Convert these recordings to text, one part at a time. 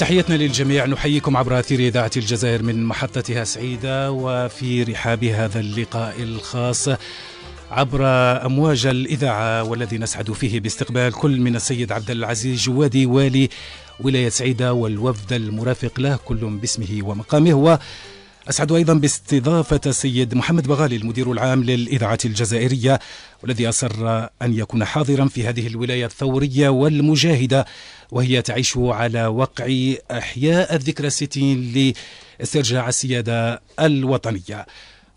تحياتنا للجميع. نحييكم عبر أثير إذاعة الجزائر من محطتها سعيدة وفي رحاب هذا اللقاء الخاص عبر أمواج الإذاعة والذي نسعد فيه باستقبال كل من السيد عبد العزيز جوادي والي ولاية سعيدة والوفد المرافق له كل باسمه ومقامه. أسعد أيضا باستضافة السيد محمد بغالي المدير العام للإذاعة الجزائرية والذي أصر أن يكون حاضرا في هذه الولاية الثورية والمجاهدة وهي تعيش على وقع إحياء الذكرى الستين لاسترجاع السيادة الوطنية.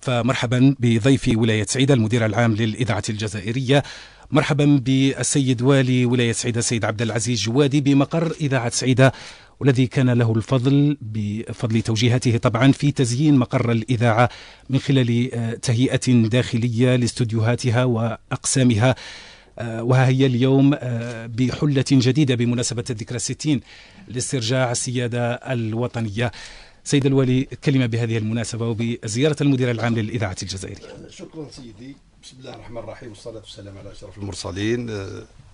فمرحبا بضيف ولاية سعيدة المدير العام للإذاعة الجزائرية. مرحبا بالسيد والي ولاية سعيدة السيد عبد العزيز جوادي بمقر إذاعة سعيدة. والذي كان له الفضل بفضل توجيهاته طبعا في تزيين مقر الإذاعة من خلال تهيئة داخلية لاستوديوهاتها وأقسامها. وها هي اليوم بحلة جديدة بمناسبة الذكرى الستين لاسترجاع السيادة الوطنية. سيد الوالي كلمة بهذه المناسبة وبزيارة المدير العام للإذاعة الجزائرية. شكرا سيدي. بسم الله الرحمن الرحيم والصلاة والسلام على أشرف المرسلين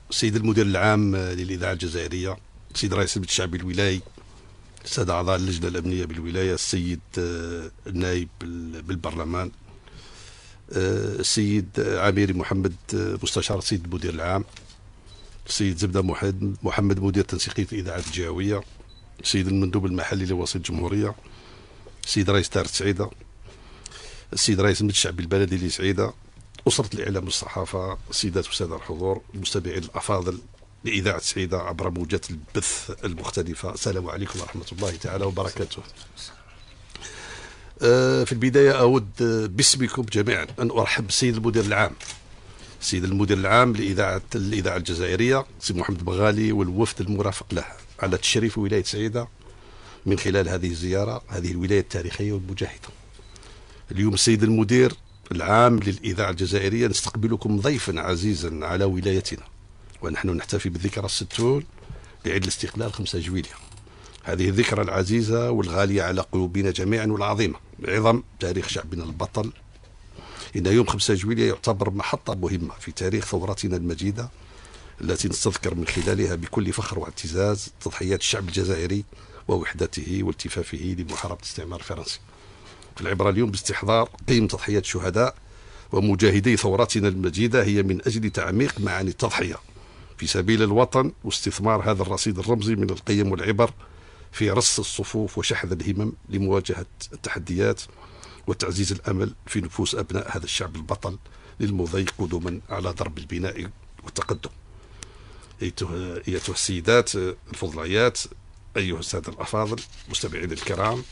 سيد المدير العام للإذاعة الجزائرية. سيد رئيس المجلس الشعبي الولاي السادة أعضاء اللجنة الأمنية بالولاية السيد النائب بالبرلمان السيد عاميري محمد مستشار السيد المدير العام السيد زبدة محمد مدير تنسيقية الإذاعات الجهوية السيد المندوب المحلي لوسط الجمهورية السيد رئيس دار سعيدة السيد رئيس المجلس الشعبي البلدي لسعيدة أسرة الإعلام والصحافة السيدات والسادة الحضور المستمعين الأفاضل لإذاعة سعيدة عبر موجات البث المختلفة. السلام عليكم ورحمة الله تعالى وبركاته. في البداية أود باسمكم جميعا أن أرحب بالسيد المدير العام. السيد المدير العام لإذاعة الإذاعة الجزائرية سي محمد بغالي والوفد المرافق له على تشريف ولاية سعيدة من خلال هذه الزيارة هذه الولاية التاريخية والمجاهدة. اليوم السيد المدير العام للإذاعة الجزائرية نستقبلكم ضيفا عزيزا على ولايتنا. ونحن نحتفي بالذكرى الستون لعيد الاستقلال 5 جويلية. هذه الذكرى العزيزة والغالية على قلوبنا جميعا والعظيمة. عظم تاريخ شعبنا البطل. إن يوم 5 جويلية يعتبر محطة مهمة في تاريخ ثورتنا المجيدة التي نستذكر من خلالها بكل فخر واعتزاز تضحيات الشعب الجزائري ووحدته والتفافه لمحاربة الاستعمار الفرنسي العبرة اليوم باستحضار قيم تضحيات الشهداء ومجاهدي ثورتنا المجيدة هي من أجل تعميق معاني التضحية. في سبيل الوطن واستثمار هذا الرصيد الرمزي من القيم والعبر في رص الصفوف وشحذ الهمم لمواجهة التحديات وتعزيز الأمل في نفوس أبناء هذا الشعب البطل للمضي قدما على درب البناء والتقدم. أيتها السيدات الفضليات أيها السادة الأفاضل مستمعين الكرام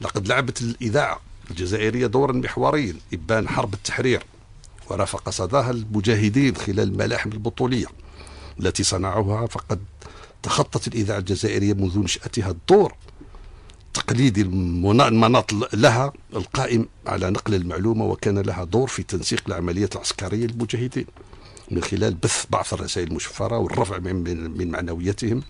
لقد لعبت الإذاعة الجزائرية دورا محوريا إبان حرب التحرير ورافق صداها المجاهدين خلال الملاحم البطولية. التي صنعوها فقد تخطت الإذاعة الجزائرية منذ نشأتها الدور تقليدي المناط لها القائم على نقل المعلومة وكان لها دور في تنسيق العمليات العسكرية للمجاهدين من خلال بث بعض الرسائل المشفرة والرفع من معنوياتهم.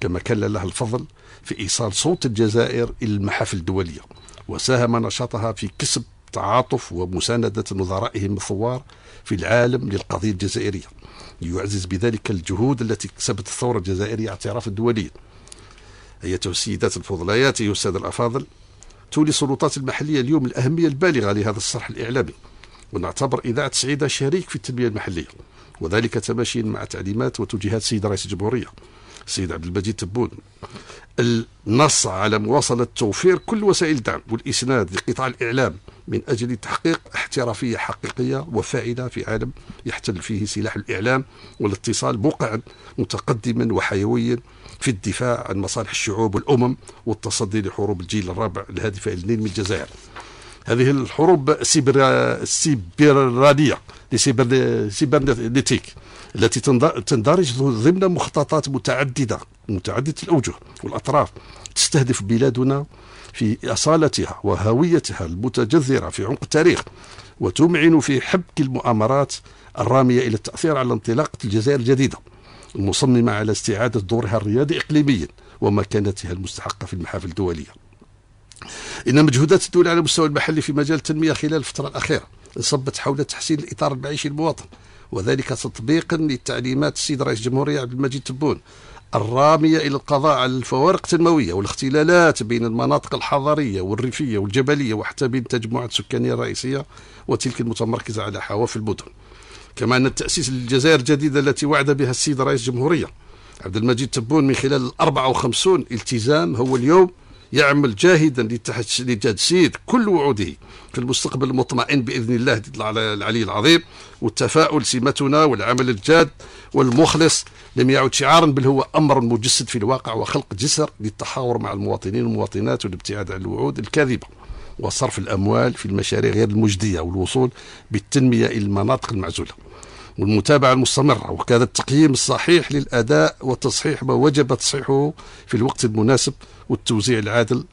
كما كان لها الفضل في إيصال صوت الجزائر إلى المحافل الدولية وساهم نشاطها في كسب تعاطف ومساندة نظرائهم الثوار في العالم للقضية الجزائرية. ليعزز بذلك الجهود التي كسبت الثورة الجزائرية اعتراف دوليا أيتها السيدات الفضليات أيها السادة الأفاضل تولي السلطات المحلية اليوم الأهمية البالغة لهذا الصرح الإعلامي ونعتبر إذاعة سعيدة شريك في التنمية المحلية وذلك تماشيا مع تعليمات وتوجيهات السيد رئيس الجمهورية. السيد عبد المجيد تبون. النص على مواصلة توفير كل وسائل الدعم والإسناد لقطاع الإعلام من أجل تحقيق احترافية حقيقية وفاعلة في عالم يحتل فيه سلاح الإعلام والاتصال موقعا متقدما وحيويا في الدفاع عن مصالح الشعوب والأمم والتصدي لحروب الجيل الرابع الهادفة إلى من الجزائر. هذه الحروب السيبرانية سيبرنيتيك التي تندرج ضمن مخططات متعددة متعددة الأوجه والأطراف تستهدف بلادنا في أصالتها وهويتها المتجذرة في عمق التاريخ وتمعن في حبك المؤامرات الرامية إلى التأثير على انطلاقة الجزائر الجديدة المصممة على استعادة دورها الريادي إقليميا ومكانتها المستحقة في المحافل الدولية. إن مجهودات الدولة على المستوى المحلي في مجال التنمية خلال الفترة الأخيرة انصبت حول تحسين الإطار المعيشي للمواطن وذلك تطبيقا للتعليمات السيد رئيس الجمهورية عبد المجيد تبون الرامية إلى القضاء على الفوارق التنموية والاختلالات بين المناطق الحضرية والريفية والجبلية وحتى بين التجمعات السكانية الرئيسية وتلك المتمركزة على حواف المدن. كما أن التأسيس للجزائر الجديدة التي وعد بها السيد رئيس الجمهورية عبد المجيد تبون من خلال ال 54 التزام هو اليوم يعمل جاهدا لتجسيد كل وعوده في المستقبل المطمئن بإذن الله العلي العظيم والتفاؤل سمتنا والعمل الجاد والمخلص لم يعد شعارا بل هو أمر مجسد في الواقع وخلق جسر للتحاور مع المواطنين والمواطنات والابتعاد عن الوعود الكاذبة وصرف الأموال في المشاريع غير المجدية والوصول بالتنمية إلى المناطق المعزولة. والمتابعة المستمرة. وكذا التقييم الصحيح للأداء وتصحيح ما وجب تصحيحه في الوقت المناسب والتوزيع العادل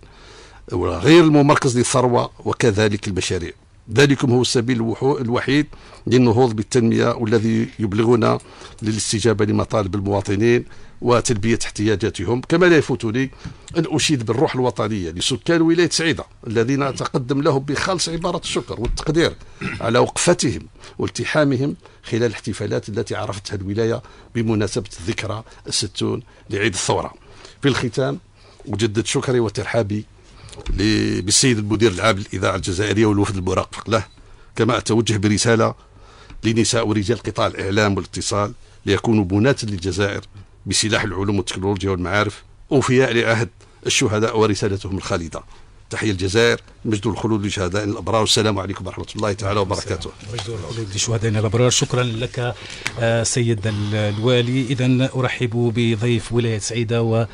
وغير الممركز للثروة وكذلك المشاريع. ذلكم هو السبيل الوحيد للنهوض بالتنمية والذي يبلغنا للاستجابة لمطالب المواطنين وتلبية احتياجاتهم كما لا يفوتني أن أشيد بالروح الوطنية لسكان ولاية سعيدة الذين أتقدم لهم بخالص عبارة الشكر والتقدير على وقفتهم والتحامهم خلال الاحتفالات التي عرفتها الولاية بمناسبة الذكرى الستون لعيد الثورة. في الختام أجدد شكري وترحابي بالسيد المدير العام للإذاعة الجزائرية والوفد المرافق له كما أتوجه برسالة لنساء ورجال قطاع الإعلام والاتصال ليكونوا بناة للجزائر بسلاح العلوم والتكنولوجيا والمعارف أوفياء لعهد الشهداء ورسالتهم الخالدة. تحية الجزائر مجد الخلود لشهداء الأبرار. والسلام عليكم ورحمة الله تعالى وبركاته. مجد الخلود لشهداء الأبرار. شكرا لك آه، سيد الوالي. إذا أرحب بضيف ولاية سعيدة و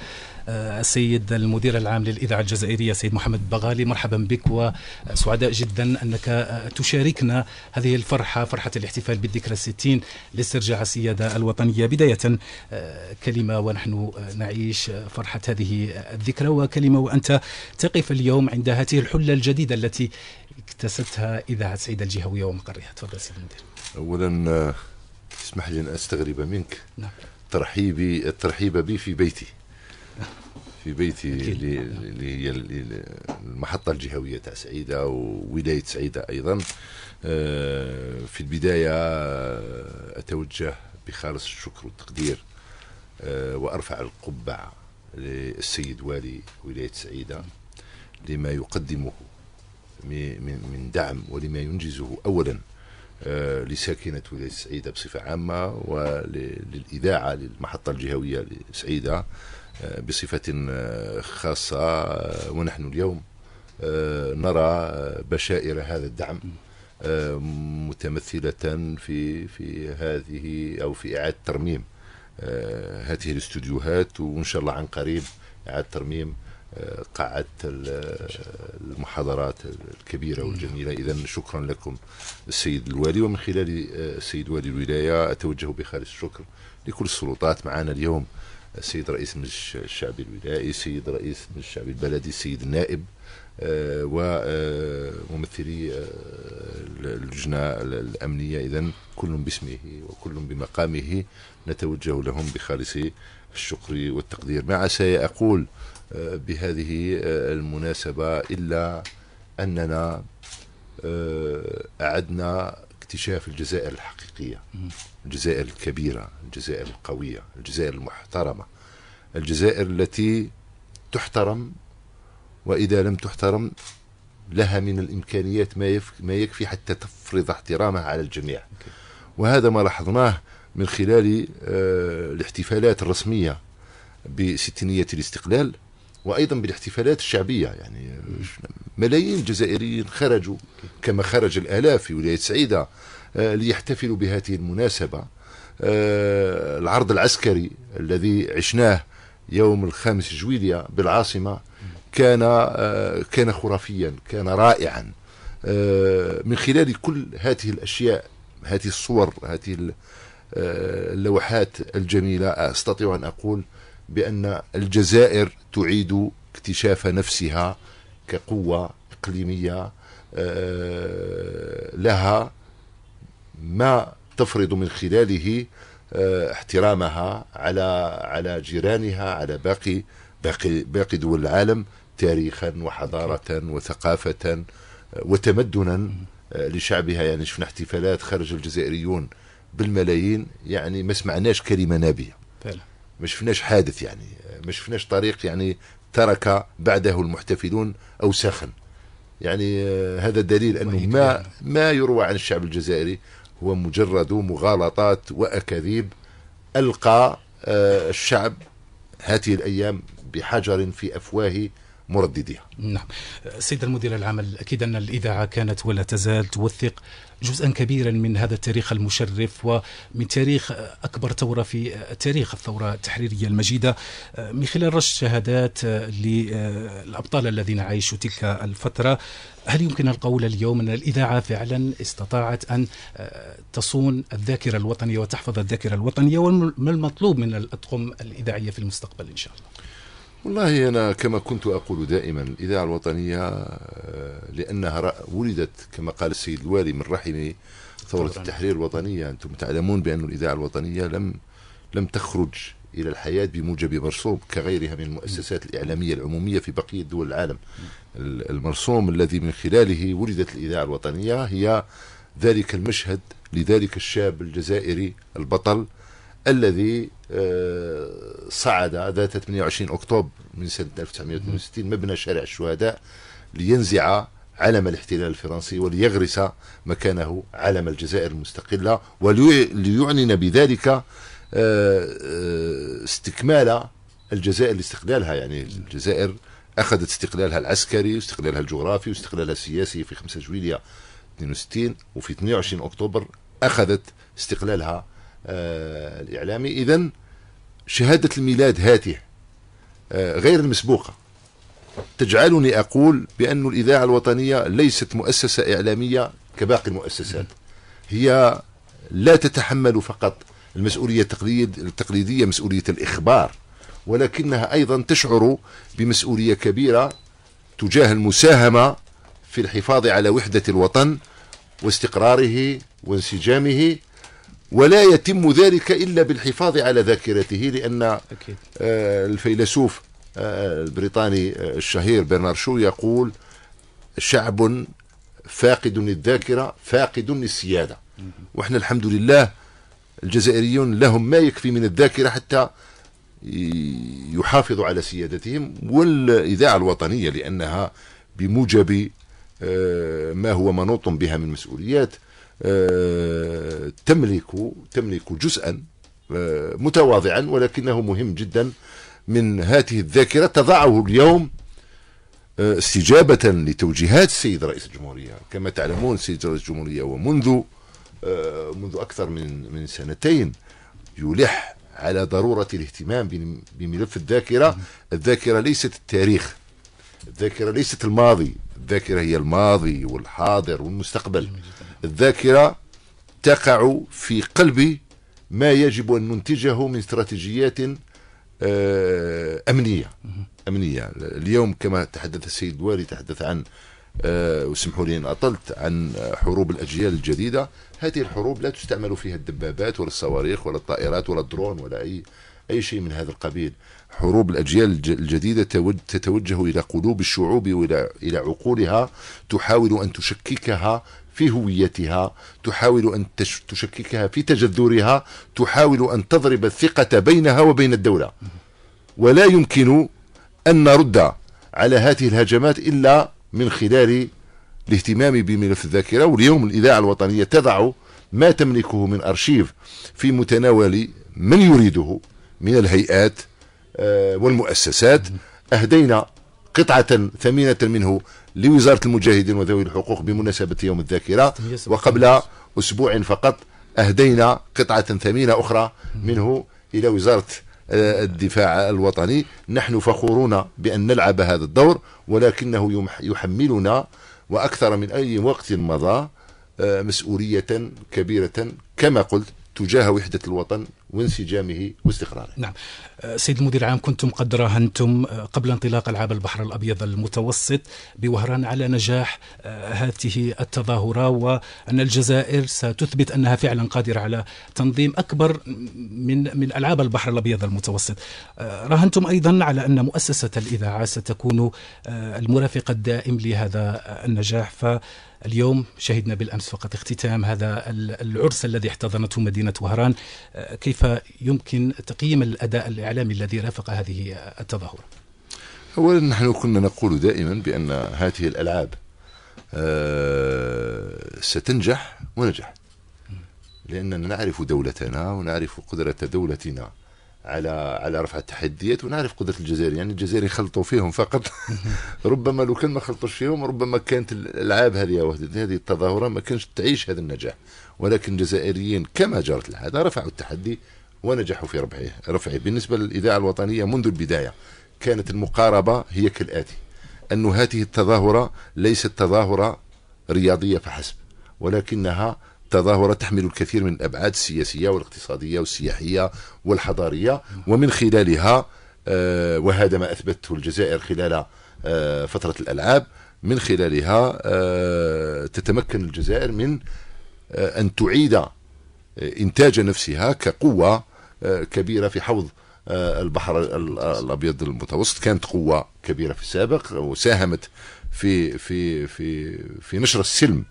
السيد المدير العام للإذاعة الجزائرية سيد محمد بغالي مرحبا بك وسعداء جدا أنك تشاركنا هذه الفرحة فرحة الاحتفال بالذكرى الستين لاسترجاع السيادة الوطنية. بداية كلمة ونحن نعيش فرحة هذه الذكرى. وكلمة وأنت تقف اليوم عند هذه الحلة الجديدة التي اكتسبتها إذاعة سعيدة الجهوية ومقرها. تفضل سيد المدير. أولا اسمح لي أن أستغرب منك. نعم. ترحيبي الترحيب بي في بيتي. في بيتي اللي هي المحطة الجهوية تاع سعيدة وولاية سعيدة أيضا. آه، في البداية آه، أتوجه بخالص الشكر والتقدير آه، وأرفع القبعة للسيد والي ولاية سعيدة لما يقدمه من دعم ولما ينجزه أولا. لساكنة ولاية سعيدة بصفة عامة وللإذاعة للمحطة الجهوية لسعيدة بصفة آه، خاصة آه، ونحن اليوم آه، نرى بشائر هذا الدعم متمثلة في في هذه أو في إعادة ترميم هذه الاستوديوهات وإن شاء الله عن قريب إعادة ترميم قاعة المحاضرات الكبيرة والجميلة. إذا شكرا لكم السيد الوالي. ومن خلال السيد والي الولاية أتوجه بخالص الشكر لكل السلطات معنا اليوم. السيد رئيس المجلس الشعبي الولائي السيد رئيس المجلس الشعبي البلدي السيد النائب آه، وممثلي آه، اللجنة الأمنية. إذا كل باسمه وكل بمقامه نتوجه لهم بخالص الشكر والتقدير. ما عسى أقول آه، بهذه المناسبة إلا أننا أعدنا اكتشاف الجزائر الحقيقية الجزائر الكبيرة الجزائر القوية الجزائر المحترمة الجزائر التي تحترم وإذا لم تحترم لها من الإمكانيات ما ما يكفي حتى تفرض احترامها على الجميع. وهذا ما لاحظناه من خلال آه، الاحتفالات الرسمية بستينية الاستقلال وأيضا بالاحتفالات الشعبية. يعني ملايين الجزائريين خرجوا كما خرج الآلاف في ولاية سعيدة آه، ليحتفلوا بهذه المناسبة. آه، العرض العسكري الذي عشناه يوم الخامس جويليا بالعاصمة كان آه، كان خرافيا كان رائعا. من خلال كل هذه الأشياء هذه الصور هذه اللوحات الجميلة أستطيع أن أقول بأن الجزائر تعيد اكتشاف نفسها كقوة إقليمية آه، لها ما تفرض من خلاله آه، احترامها على على جيرانها على باقي باقي باقي دول العالم. تاريخا وحضارة وثقافة آه، وتمدنا لشعبها. يعني شفنا احتفالات خرج الجزائريون بالملايين. يعني ما سمعناش كلمة نابية. فعلا. ما شفناش حادث يعني. ما شفناش طريق يعني ترك بعده المحتفلون أوساخا. يعني آه، هذا دليل أنه ما ما يروى عن الشعب الجزائري. هو مجرد مغالطات وأكاذيب. ألقى آه، الشعب هذه الأيام بحجر في أفواه مردديها. نعم. سيد المدير العام أكيد أن الإذاعة كانت ولا تزال توثق جزءا كبيرا من هذا التاريخ المشرف ومن تاريخ أكبر ثورة في تاريخ الثورة التحريرية المجيدة. من خلال رش شهادات للأبطال الذين عايشوا تلك الفترة هل يمكن القول اليوم أن الإذاعة فعلا استطاعت أن تصون الذاكرة الوطنية وتحفظ الذاكرة الوطنية؟ وما المطلوب من الأطقم الإذاعية في المستقبل إن شاء الله؟ والله أنا كما كنت أقول دائما الإذاعة الوطنية آه، لأنها ولدت كما قال السيد الوالي من رحم ثورة التحرير الوطنية. أنتم تعلمون بأن الإذاعة الوطنية لم لم تخرج إلى الحياة بموجب مرسوم كغيرها من المؤسسات الإعلامية العمومية في بقية دول العالم. المرسوم الذي من خلاله ولدت الإذاعة الوطنية هي ذلك المشهد لذلك الشاب الجزائري البطل الذي آه، صعد ذات 28 أكتوبر من سنة 1962 مبنى شارع الشهداء لينزع علم الاحتلال الفرنسي وليغرس مكانه علم الجزائر المستقلة وليعنن بذلك آه، آه، استكمال الجزائر لاستقلالها. يعني الجزائر أخذت استقلالها العسكري واستقلالها الجغرافي واستقلالها السياسي في 5 جويلية 62 وفي 22 أكتوبر أخذت استقلالها الإعلامي. إذا شهادة الميلاد هاته آه، غير المسبوقة. تجعلني أقول بأن الإذاعة الوطنية ليست مؤسسة إعلامية كباقي المؤسسات. هي لا تتحمل فقط المسؤولية التقليدية مسؤولية الإخبار ولكنها أيضا تشعر بمسؤولية كبيرة تجاه المساهمة في الحفاظ على وحدة الوطن واستقراره وانسجامه ولا يتم ذلك إلا بالحفاظ على ذاكرته لأن. آه، الفيلسوف آه، البريطاني آه، الشهير برنار شو يقول شعب فاقد للذاكرة فاقد للسيادة وإحنا الحمد لله الجزائريون لهم ما يكفي من الذاكرة حتى يحافظوا على سيادتهم والإذاعة الوطنية لأنها بموجب ما هو منوط بها من مسؤوليات. تملك تملك جزءا آه، متواضعا ولكنه مهم جدا من هذه الذاكرة. تضعه اليوم آه، استجابة لتوجيهات السيد رئيس الجمهورية. كما تعلمون السيد رئيس الجمهورية ومنذ منذ أكثر من من سنتين يلح على ضرورة الاهتمام بملف الذاكرة. الذاكرة ليست التاريخ الذاكرة ليست الماضي. الذاكرة هي الماضي والحاضر والمستقبل. الذاكرة تقع في قلب ما يجب أن ننتجه من استراتيجيات آه، أمنية. أمنية. اليوم كما تحدث السيد الوالي تحدث عن آه، واسمحوا لي أن أطلت عن حروب الأجيال الجديدة. هذه الحروب لا تستعمل فيها الدبابات ولا الصواريخ ولا الطائرات ولا الدرون ولا أي أي شيء من هذا القبيل. حروب الأجيال الجديدة تتوجه إلى قلوب الشعوب وإلى إلى عقولها تحاول أن تشككها في هويتها تحاول أن تشككها في تجذرها تحاول أن تضرب الثقة بينها وبين الدولة. ولا يمكن أن نرد على هذه الهجمات إلا من خلال الاهتمام بملف الذاكرة. واليوم الإذاعة الوطنية تضع ما تملكه من أرشيف في متناول من يريده من الهيئات آه، والمؤسسات. أهدينا قطعة ثمينة منه لوزارة المجاهدين وذوي الحقوق بمناسبة يوم الذاكرة وقبل أسبوع فقط أهدينا قطعة ثمينة أخرى منه إلى وزارة آه، الدفاع الوطني. نحن فخورون بأن نلعب هذا الدور ولكنه يحملنا وأكثر من أي وقت مضى آه، مسؤولية كبيرة كما قلت تجاه وحدة الوطن وانسجامه واستقراره. نعم. أه، سيد المدير العام كنتم قد راهنتم أه، قبل انطلاق العاب البحر الأبيض المتوسط بوهران على نجاح أه، هذه التظاهرة وأن الجزائر ستثبت أنها فعلا قادرة على تنظيم أكبر من من ألعاب البحر الأبيض المتوسط. راهنتم أيضا على أن مؤسسة الإذاعة ستكون المرافق الدائم لهذا النجاح. ف اليوم شهدنا بالأمس فقط اختتام هذا العرس الذي احتضنته مدينة وهران. كيف كيف يمكن تقييم الأداء الإعلامي الذي رافق هذه التظاهرة؟ أولا نحن كنا نقول دائما بأن هذه الألعاب آه، ستنجح ونجحت لأننا نعرف دولتنا ونعرف قدرة دولتنا. على على رفع التحديات ونعرف قدرة الجزائر يعني الجزائر يخلطوا فيهم فقط. ربما لو كان ما خلطوش فيهم ربما كانت الألعاب هذه هذه التظاهرة ما كانش تعيش هذا النجاح. ولكن الجزائريين كما جرت العاده رفعوا التحدي ونجحوا في رفعه رفعه. بالنسبة للإذاعة الوطنية منذ البداية كانت المقاربة هي كالآتي. أن هذه التظاهرة ليست تظاهرة رياضية فحسب ولكنها تظاهرة تحمل الكثير من الأبعاد السياسية والاقتصادية والسياحية والحضارية ومن خلالها آه، وهذا ما أثبته الجزائر خلال آه، فترة الألعاب من خلالها آه، تتمكن الجزائر من أن تعيد إنتاج نفسها كقوة كبيرة في حوض البحر الأبيض المتوسط. كانت قوة كبيرة في السابق وساهمت في في في في نشر السلم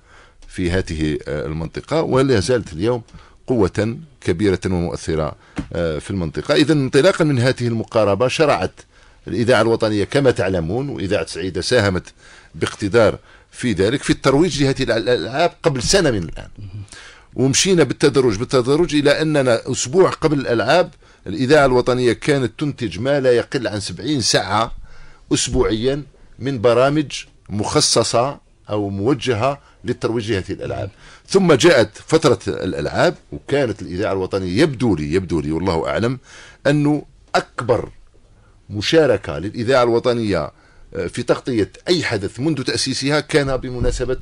في هذه آه، المنطقة ولا زالت اليوم قوة كبيرة ومؤثرة آه، في المنطقة. إذا انطلاقا من هذه المقاربة شرعت الإذاعة الوطنية كما تعلمون وإذاعة سعيدة ساهمت باقتدار في ذلك في الترويج لهذه الألعاب قبل سنة من الآن. ومشينا بالتدرج بالتدرج إلى أننا أسبوع قبل الألعاب الإذاعة الوطنية كانت تنتج ما لا يقل عن 70 ساعة أسبوعيا من برامج مخصصة أو موجهة للترويج لهذه الألعاب. ثم جاءت فترة الألعاب وكانت الإذاعة الوطنية يبدو لي يبدو لي والله أعلم انه أكبر مشاركة للإذاعة الوطنية آه، في تغطية أي حدث منذ تأسيسها كان بمناسبة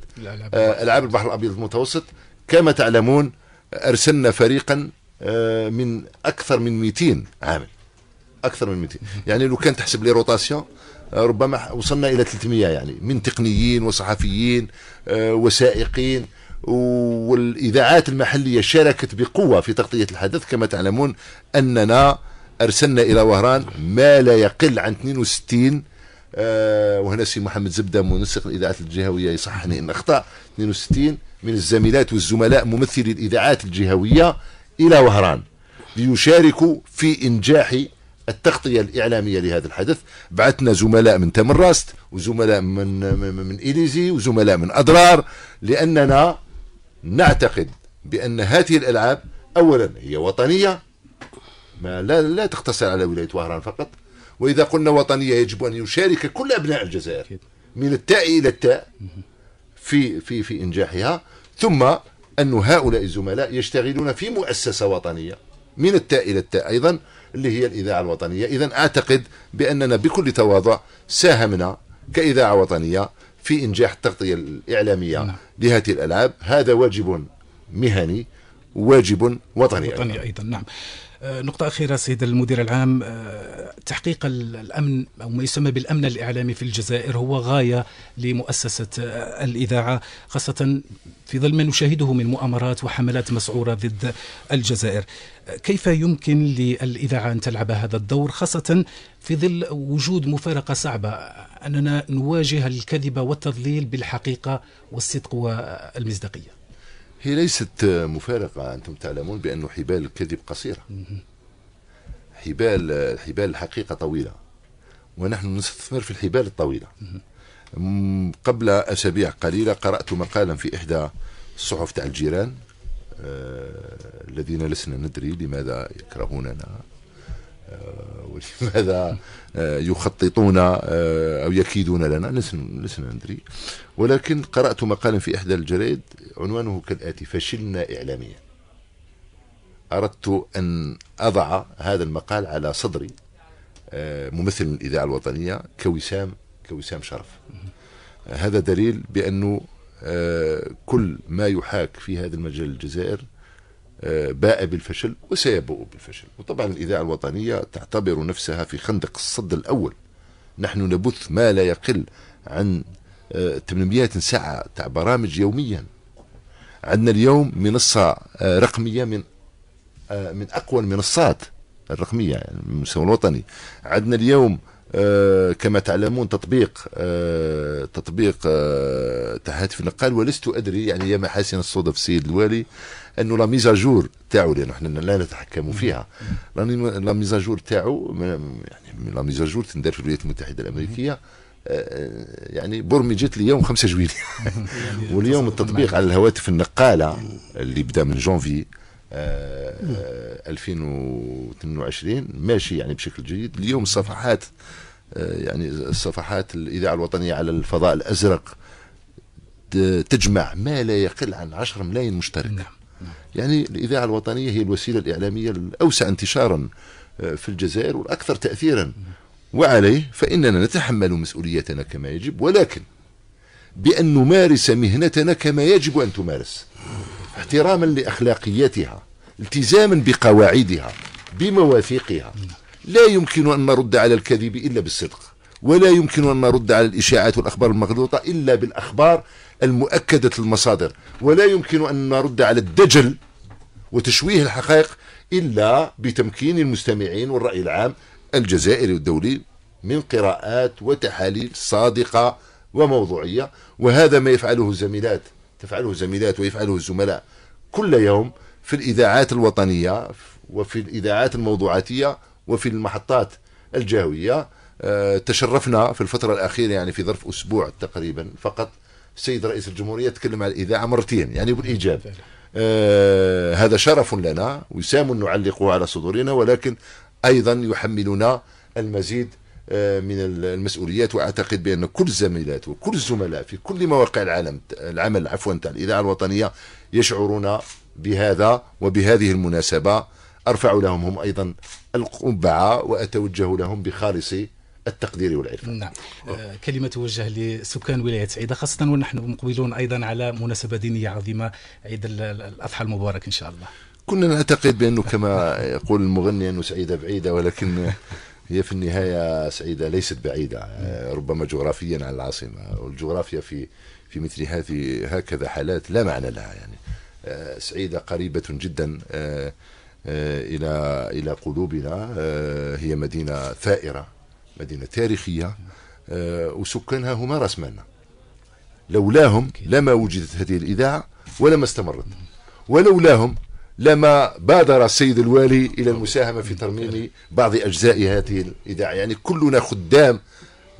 آه، ألعاب البحر الأبيض المتوسط. كما تعلمون أرسلنا فريقا آه، من أكثر من 200 عامل أكثر من 200 يعني لو كان تحسب لي rotation ربما وصلنا إلى 300 يعني من تقنيين وصحفيين آه، وسائقين والإذاعات المحلية شاركت بقوة في تغطية الحدث. كما تعلمون أننا أرسلنا إلى وهران ما لا يقل عن 62 آه، وهنا سي محمد زبدة منسق الإذاعات الجهوية يصححني إن أخطأت. 62 من الزميلات والزملاء ممثلي الإذاعات الجهوية إلى وهران ليشاركوا في إنجاح التغطية الإعلامية لهذا الحدث. بعثنا زملاء من تمراست وزملاء من, من, من إليزي وزملاء من أضرار لأننا نعتقد بأن هذه الألعاب أولا هي وطنية ما لا, لا تقتصر على ولاية وهران فقط. وإذا قلنا وطنية يجب أن يشارك كل أبناء الجزائر من التاء إلى التاء في في في إنجاحها. ثم أن هؤلاء الزملاء يشتغلون في مؤسسة وطنية من التاء إلى التاء أيضا. اللي هي الإذاعة الوطنية. إذا أعتقد بأننا بكل تواضع ساهمنا كإذاعة وطنية في إنجاح التغطية الإعلامية نعم. لهذه الألعاب. هذا واجب مهني واجب وطني, وطني أيضا, أيضا نعم. نقطة أخيرة سيد المدير العام آه، تحقيق الأمن أو ما يسمى بالأمن الإعلامي في الجزائر هو غاية لمؤسسة آه، الإذاعة خاصة في ظل ما نشاهده من مؤامرات وحملات مسعورة ضد الجزائر. كيف يمكن للإذاعة أن تلعب هذا الدور خاصة في ظل وجود مفارقة صعبة؟ أننا نواجه الكذب والتضليل بالحقيقة والصدق والمصداقية. هي ليست مفارقة أنتم تعلمون بأن حبال الكذب قصيرة. حبال الحبال الحقيقة طويلة. ونحن نستثمر في الحبال الطويلة. قبل أسابيع قليلة قرأت مقالا في إحدى الصحف تاع الجيران آه الذين لسنا ندري لماذا يكرهوننا. ولماذا آه يخططون آه، أو يكيدون لنا لسنا, لسنا ندري. ولكن قرأت مقالا في إحدى الجرائد عنوانه كالآتي فشلنا إعلاميا أردت أن أضع هذا المقال على صدري آه، ممثل من الإذاعة الوطنية كوسام كوسام شرف. هذا دليل بأنه آه، كل ما يحاك في هذا المجال الجزائر آه، باء بالفشل وسيبوء بالفشل. وطبعا الإذاعة الوطنية تعتبر نفسها في خندق الصد الأول. نحن نبث ما لا يقل عن 800 ساعة تاع برامج يوميا. عندنا اليوم منصة آه، رقمية من من أقوى المنصات الرقمية يعني المستوى الوطني. عندنا اليوم آه، كما تعلمون تطبيق آه، تطبيق آه، هاتف النقال. ولست أدري يعني يا محاسن الصدف السيد الوالي أنه لا ميزاجور تاعو لأنه إحنا لا نتحكم فيها. لا ميزاجور تاعو يعني لا ميزاجور تندار في الولايات المتحدة الأمريكية. يعني برمجت اليوم 5 جويلية يعني واليوم التطبيق على الهواتف النقالة اللي بدأ من جونفي 2022 ماشي يعني بشكل جيد. اليوم الصفحات يعني الصفحات الإذاعة الوطنية على الفضاء الأزرق تجمع ما لا يقل عن 10 ملايين مشترك. نعم. يعني الإذاعة الوطنية هي الوسيلة الإعلامية الأوسع انتشارا في الجزائر والأكثر تأثيرا. وعليه فإننا نتحمل مسؤوليتنا كما يجب ولكن بأن نمارس مهنتنا كما يجب أن تمارس. احتراما لأخلاقياتها التزاما بقواعدها بمواثيقها. لا يمكن أن نرد على الكذب إلا بالصدق ولا يمكن أن نرد على الإشاعات والأخبار المغلوطة إلا بالأخبار المؤكدة المصادر. ولا يمكن أن نرد على الدجل وتشويه الحقائق إلا بتمكين المستمعين والرأي العام الجزائري والدولي من قراءات وتحاليل صادقة وموضوعية. وهذا ما يفعله الزميلات تفعله الزميلات ويفعله الزملاء كل يوم في الإذاعات الوطنية وفي الإذاعات الموضوعاتية وفي المحطات الجهوية. آه، تشرفنا في الفترة الأخيرة يعني في ظرف أسبوع تقريبا فقط. السيد رئيس الجمهورية تكلم على الإذاعة مرتين يعني بالإيجاب. هذا شرف لنا وسام نعلقه على صدورنا ولكن أيضا يحملنا المزيد آه، من المسؤوليات وأعتقد بأن كل الزميلات وكل الزملاء في كل مواقع العالم العمل عفوا تاع الإذاعة الوطنية يشعرون بهذا وبهذه المناسبة. أرفع لهم هم أيضا القبعة وأتوجه لهم بخالص التقدير والعرفان نعم. آه كلمة توجه لسكان ولاية سعيدة خاصة ونحن مقبلون أيضا على مناسبة دينية عظيمة عيد الأضحى المبارك إن شاء الله. كنا نعتقد بأنه كما يقول المغني أنه سعيدة بعيدة ولكن هي في النهاية سعيدة ليست بعيدة. ربما جغرافيا عن العاصمة. والجغرافيا في في مثل هذه هكذا حالات لا معنى لها يعني. آه، سعيدة قريبة جدا آه، آه، إلى إلى قلوبنا. هي مدينة ثائرة. مدينة تاريخية وسكانها هم راس مالنا لولاهم لما وجدت هذه الإذاعة ولما استمرت. ولولاهم لما بادر السيد الوالي إلى المساهمة في ترميم بعض أجزاء هذه الإذاعة. يعني كلنا خدام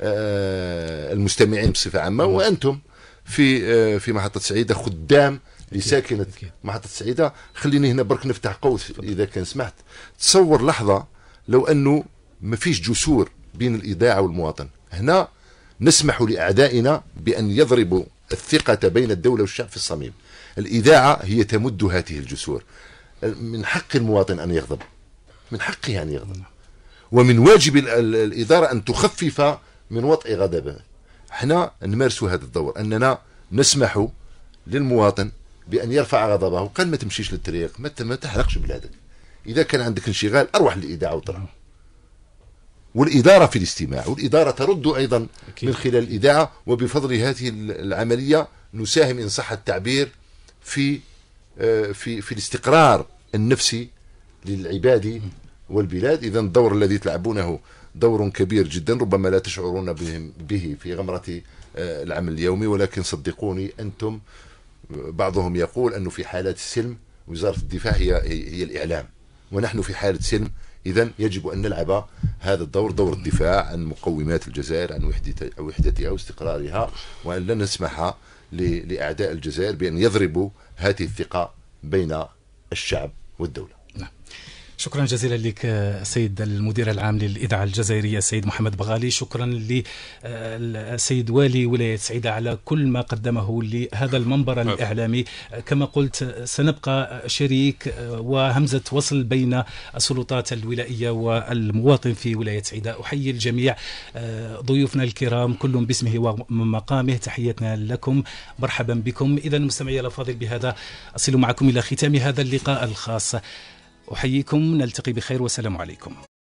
آه، المستمعين بصفة عامة وأنتم في آه، في محطة سعيدة خدام لساكنة محطة سعيدة. خليني هنا برك نفتح قوس إذا كان سمحت. تصور لحظة لو أنه ما فيش جسور بين الإذاعة والمواطن. هنا نسمح لأعدائنا بأن يضربوا الثقة بين الدولة والشعب في الصميم. الإذاعة هي تمد هذه الجسور. من حق المواطن أن يغضب. من حقه أن يغضب. ومن واجب الإدارة أن تخفف من وطئ غضبه. إحنا نمارس هذا الدور. أننا نسمح للمواطن بأن يرفع غضبه. قال ما تمشيش للطريق. ما تحرقش بلادك. إذا كان عندك انشغال أروح للإذاعة وطلع والإدارة في الاستماع. والإدارة ترد أيضا من خلال الإذاعة وبفضل هذه العملية نساهم إن صح التعبير في آه، في في الاستقرار النفسي للعباد والبلاد. اذا الدور الذي تلعبونه دور كبير جدا ربما لا تشعرون به في غمرة آه، العمل اليومي. ولكن صدقوني أنتم بعضهم يقول أنه في حالات السلم وزارة الدفاع هي, هي الإعلام. ونحن في حالة سلم إذا يجب أن نلعب هذا الدور دور الدفاع عن مقومات الجزائر عن وحدتها واستقرارها وأن لا نسمح لأعداء الجزائر بأن يضربوا هذه الثقة بين الشعب والدولة. شكرا جزيلا لك سيد المدير العام للإذاعة الجزائرية السيد محمد بغالي. شكرا للسيد والي ولاية سعيدة على كل ما قدمه لهذا المنبر نعم. الإعلامي. كما قلت سنبقى شريك وهمزة وصل بين السلطات الولائية والمواطن في ولاية سعيدة. أحيي الجميع ضيوفنا الكرام كل باسمه ومقامه. تحياتنا لكم. مرحبا بكم. إذا مستمعي الأفاضل بهذا أصل معكم إلى ختام هذا اللقاء الخاص. أحييكم نلتقي بخير والسلام عليكم.